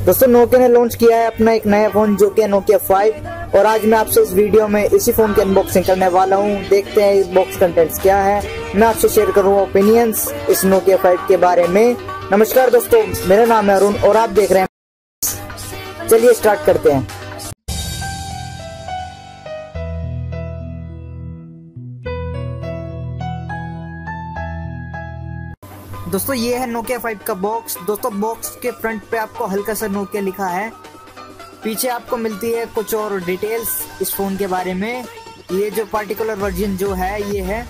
दोस्तों नोकिया ने लॉन्च किया है अपना एक नया फ़ोन जो कि नोकिया फाइव और आज मैं आपसे इस वीडियो में इसी फ़ोन की अनबॉक्सिंग करने वाला हूँ। देखते हैं इस बॉक्स कंटेंट्स क्या है। मैं आपसे शेयर करूँगा ओपिनियंस इस नोकिया फाइव के बारे में। नमस्कार दोस्तों, मेरा नाम है अरुण, और आप देख रहे हैं। चलिए स्टार्ट करते हैं। दोस्तों, ये है नोकिया 5 का बॉक्स दोस्तों बॉक्स के फ्रंट पे आपको हल्का सा नोकिया लिखा है। पीछे आपको मिलती है कुछ और डिटेल्स इस फ़ोन के बारे में। ये जो पार्टिकुलर वर्जन जो है, ये है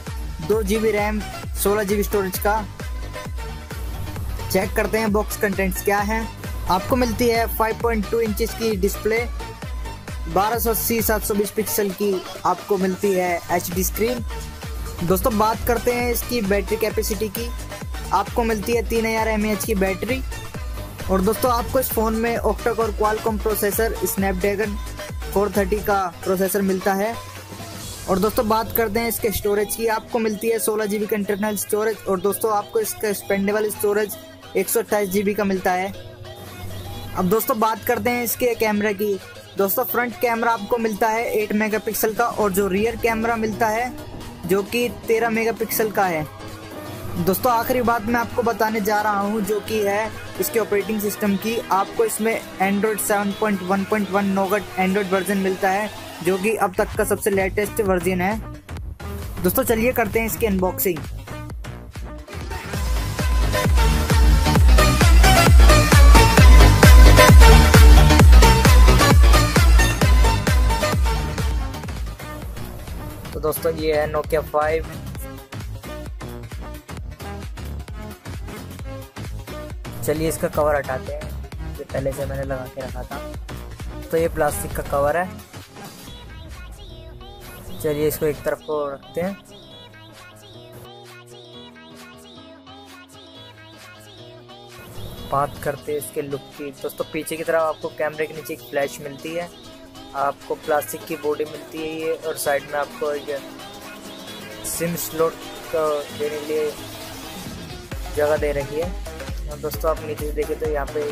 दो जी बी रैम सोलह जी बी स्टोरेज का। चेक करते हैं बॉक्स कंटेंट्स क्या है। आपको मिलती है 5.2 पॉइंट इंचेस की डिस्प्ले बारह सौ अस्सी, सात सौ बीस पिक्सल की आपको मिलती है HD स्क्रीन दोस्तों, बात करते हैं इसकी बैटरी कैपेसिटी की। आपको मिलती है तीन हज़ार एम की बैटरी। और दोस्तों, आपको इस फ़ोन में ऑक्टा और क्वालकॉम प्रोसेसर स्नैपड्रैगन 430 का प्रोसेसर मिलता है। और दोस्तों, बात करते हैं इसके स्टोरेज की। आपको मिलती है सोलह जी का इंटरनल स्टोरेज और दोस्तों, आपको इसका स्पेंडेबल स्टोरेज एक सौ का मिलता है। अब दोस्तों, बात करते हैं इसके कैमरे की। दोस्तों फ्रंट कैमरा आपको मिलता है 8 मेगापिक्सल का और जो रियर कैमरा मिलता है, जो कि 13 मेगापिक्सल का है। दोस्तों, आखिरी बात मैं आपको बताने जा रहा हूँ, जो कि है इसके ऑपरेटिंग सिस्टम की। आपको इसमें एंड्रॉयड 7.1.1 नोगट एंड्रॉयड वर्जन मिलता है, जो कि अब तक का सबसे लेटेस्ट वर्जन है। दोस्तों, चलिए करते हैं इसकी अनबॉक्सिंग तो दोस्तों, ये है नोकिया 5 चलिए इसका कवर हटाते हैं। जो पहले से मैंने लगा के रखा था। तो ये प्लास्टिक का कवर है। चलिए इसको एक तरफ़ को रखते हैं। बात करते हैं इसके लुक की। दोस्तों, पीछे की तरफ़ आपको कैमरे के नीचे एक फ्लैश मिलती है। आपको प्लास्टिक की बॉडी मिलती है ये, और साइड में आपको एक सिम स्लोट देने के लिए जगह दे रखी है। दोस्तों आप नीचे देखें तो यहाँ पे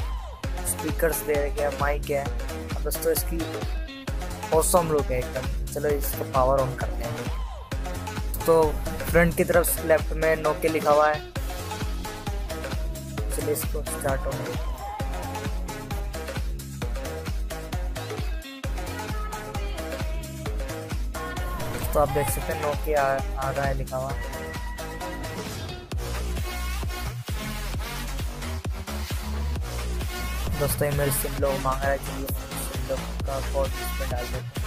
स्पीकर्स दे रखे हैं माइक है। और दोस्तों इसकी औसम लुक है एकदम। चलो इसको पावर ऑन करते हैं। तो फ्रंट की तरफ़ लेफ़्ट में नोके लिखा हुआ है। चलिए इसको स्टार्ट ऑन तो आप देख सकते हैं नोके आ, आ रहा है लिखा हुआ। दोस्तों, ये मेरे सिम लोग मांग रहा है कि सिम लोग का कोड इसमें डाल देते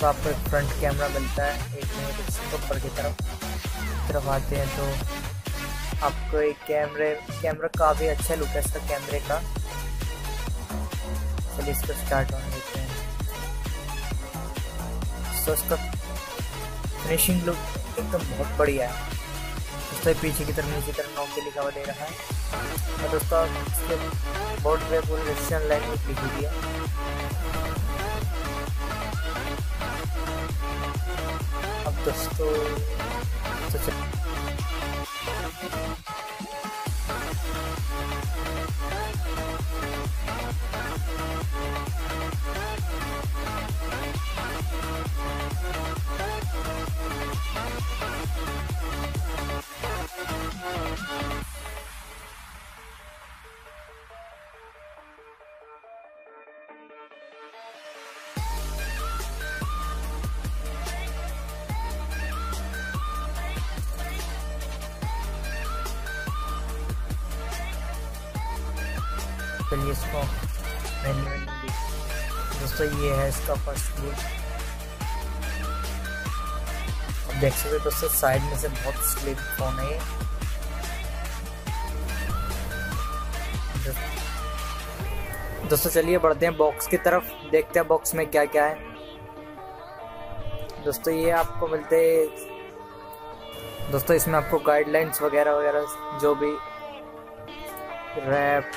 तो आपको एक फ्रंट कैमरा मिलता है, एक मिनट ऊपर की तरफ़। तरफ़ आते हैं तो आपको एक कैमरे कैमरा काफ़ी अच्छा लुक है इसका कैमरे का। चलिए इसको स्टार्ट होने देते तो इसका फिनिशिंग लुक एकदम बहुत बढ़िया है। उससे पीछे की तरफ़ नीचे तरफ़ के लिखा हुआ दे रहा है। और दोस्तों इसके बोर्ड पे पूरी रशियन लैंग्वेज लिखी हुई है। अब दोस्तों तो चलिए इसको। दोस्तों, ये है इसका फ़र्स्ट लुक देख सकते दोस्तों साइड में से बहुत स्लिप फ़ोन है दोस्तों, चलिए बढ़ते हैं बॉक्स की तरफ़। देखते हैं बॉक्स में क्या क्या है। दोस्तों, ये आपको मिलते दोस्तों, इसमें आपको गाइडलाइंस वगैरह वगैरह जो भी रैप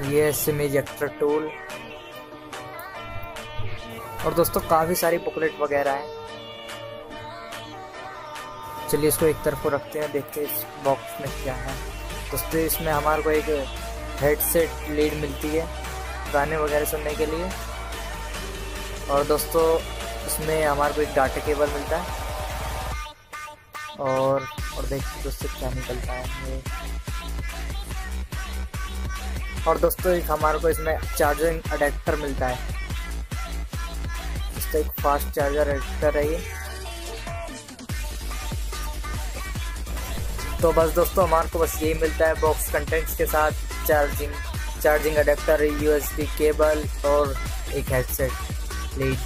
ये सिम इजेक्टर टूल। और दोस्तों, काफ़ी सारी बुकलेट वगैरह हैं। चलिए इसको एक तरफ़ रखते हैं, देखते हैं इस बॉक्स में क्या है। दोस्तों, इसमें हमारे को एक हेडसेट लीड मिलती है, गाने वगैरह सुनने के लिए। और दोस्तों, इसमें हमारे को एक डाटा केबल मिलता है। और और देखिए दोस्तों क्या निकलता है। और दोस्तों, एक हमारे को इसमें चार्जिंग अडेप्टर मिलता है। दोस्तों एक फास्ट चार्जर अडेप्टर है ये। तो बस दोस्तों, हमारे को बस यही मिलता है बॉक्स कंटेंट्स के साथ। Charging charging adapter USB cable और एक हेडसेट लीड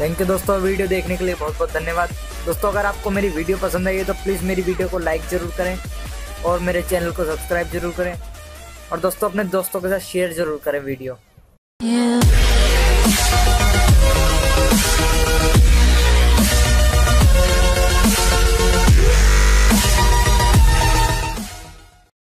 थैंक यू दोस्तों, वीडियो देखने के लिए बहुत बहुत धन्यवाद। दोस्तों, अगर आपको मेरी वीडियो पसंद आई है तो प्लीज़ मेरी वीडियो को लाइक ज़रूर करें और मेरे चैनल को सब्सक्राइब ज़रूर करें और दोस्तों, अपने दोस्तों के साथ शेयर ज़रूर करें वीडियो yeah.